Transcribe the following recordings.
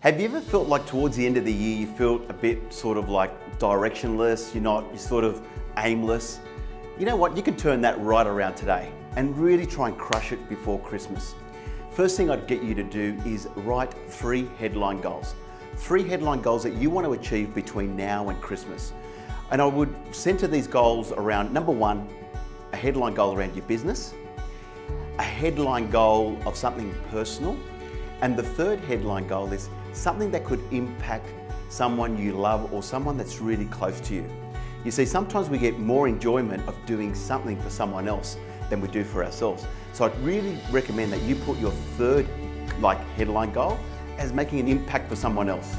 Have you ever felt like towards the end of the year you felt a bit sort of like directionless, you're not, you're sort of aimless? You know what, you can turn that right around today and really try and crush it before Christmas. First thing I'd get you to do is write three headline goals. Three headline goals that you want to achieve between now and Christmas. And I would center these goals around number one, a headline goal around your business, a headline goal of something personal, and the third headline goal is something that could impact someone you love or someone that's really close to you. You see, sometimes we get more enjoyment of doing something for someone else than we do for ourselves. So I'd really recommend that you put your third like headline goal as making an impact for someone else.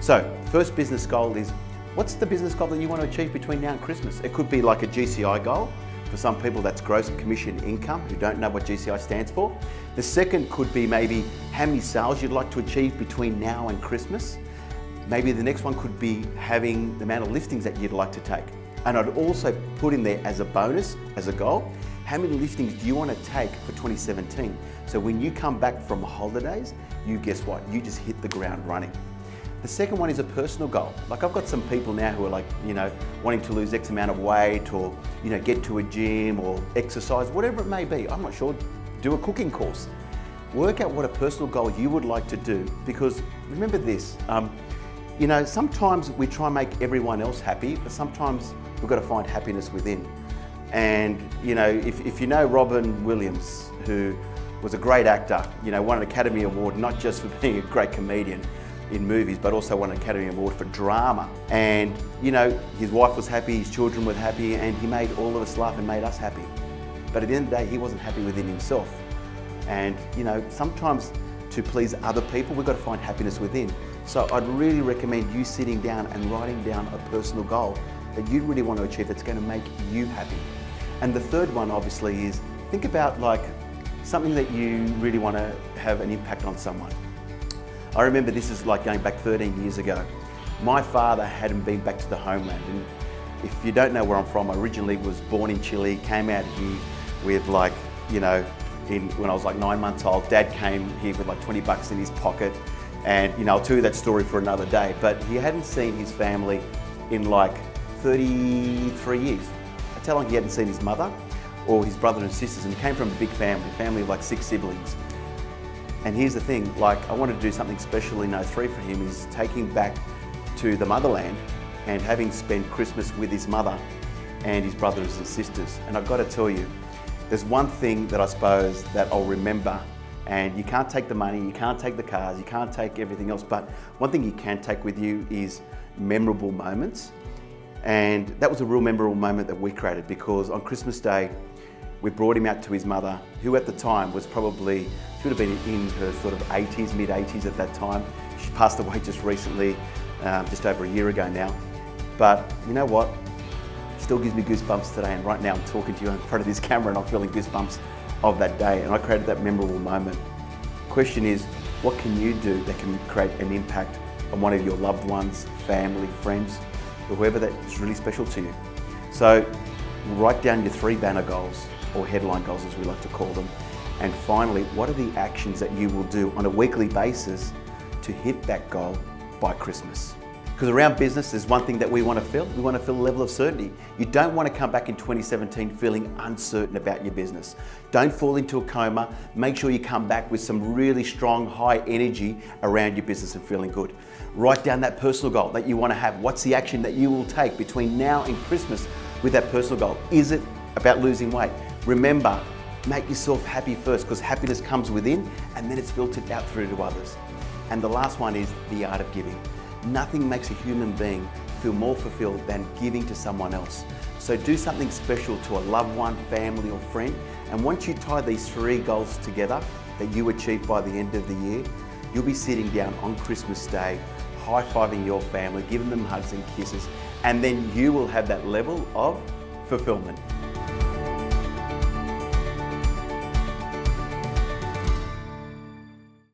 So first business goal is, what's the business goal that you want to achieve between now and Christmas? It could be like a GCI goal. For some people, that's gross commission income who don't know what GCI stands for. The second could be maybe how many sales you'd like to achieve between now and Christmas. Maybe the next one could be having the amount of listings that you'd like to take. And I'd also put in there as a bonus, as a goal, how many listings do you want to take for 2017? So when you come back from holidays, you guess what? You just hit the ground running. The second one is a personal goal. Like I've got some people now who are like, you know, wanting to lose X amount of weight or, you know, get to a gym or exercise, whatever it may be. I'm not sure. Do a cooking course. Work out what a personal goal you would like to do because remember this, um, you know, sometimes we try and make everyone else happy, but sometimes we've got to find happiness within. And, you know, if, if you know Robin Williams, who was a great actor, you know, won an Academy Award not just for being a great comedian, in movies, but also won an Academy Award for drama. And, you know, his wife was happy, his children were happy, and he made all of us laugh and made us happy. But at the end of the day, he wasn't happy within himself. And, you know, sometimes to please other people, we've got to find happiness within. So I'd really recommend you sitting down and writing down a personal goal that you really want to achieve that's going to make you happy. And the third one, obviously, is think about like something that you really want to have an impact on someone. I remember this is like going back 13 years ago. My father hadn't been back to the homeland and if you don't know where I'm from, I originally was born in Chile, came out here with like, you know, in, when I was like nine months old, dad came here with like 20 bucks in his pocket and you know, I'll tell you that story for another day, but he hadn't seen his family in like 33 years. That's how long he hadn't seen his mother or his brother and sisters and he came from a big family, a family of like six siblings. And here's the thing, like I wanted to do something special in 03 for him is taking back to the motherland and having spent Christmas with his mother and his brothers and sisters. And I've got to tell you, there's one thing that I suppose that I'll remember and you can't take the money, you can't take the cars, you can't take everything else, but one thing you can take with you is memorable moments. And that was a real memorable moment that we created because on Christmas Day, we brought him out to his mother, who at the time was probably, she would have been in her sort of 80s, mid 80s at that time. She passed away just recently, um, just over a year ago now. But you know what? Still gives me goosebumps today, and right now I'm talking to you in front of this camera and I'm feeling goosebumps of that day, and I created that memorable moment. Question is, what can you do that can create an impact on one of your loved ones, family, friends, or whoever that's really special to you? So write down your three banner goals or headline goals as we like to call them. And finally, what are the actions that you will do on a weekly basis to hit that goal by Christmas? Because around business, there's one thing that we want to feel. We want to feel a level of certainty. You don't want to come back in 2017 feeling uncertain about your business. Don't fall into a coma. Make sure you come back with some really strong, high energy around your business and feeling good. Write down that personal goal that you want to have. What's the action that you will take between now and Christmas with that personal goal? Is it about losing weight? Remember, make yourself happy first because happiness comes within and then it's filtered out through to others. And the last one is the art of giving. Nothing makes a human being feel more fulfilled than giving to someone else. So do something special to a loved one, family or friend. And once you tie these three goals together that you achieve by the end of the year, you'll be sitting down on Christmas Day, high-fiving your family, giving them hugs and kisses, and then you will have that level of fulfillment.